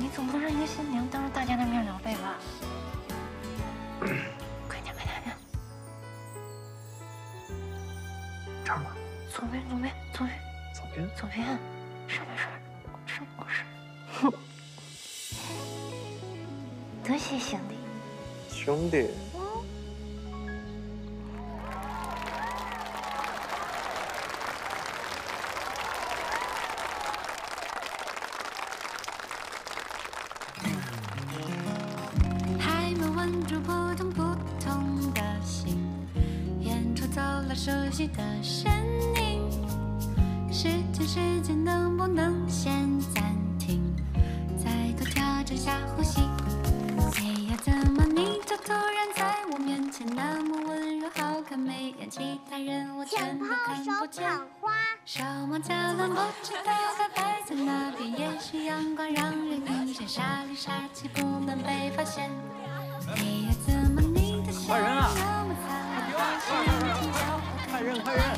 你总不能让一个新娘当着大家的面聊背吧？快点，快点，快点！这儿吗？左边，左边，左边，左边。左边，上面，上面，上面，是。多谢兄弟。兄弟。扑通扑通的心，远处走来熟悉的身影。时间，时间，能不能先暂停？再多调整下呼吸。哎呀，怎么你就突然在我面前那么温柔，好看眉眼，其他人我全都看不见。手忙脚乱，不知道该摆在哪边。也许阳光让人明显，傻里傻气不能被发现。哎呀怎么你的声音那心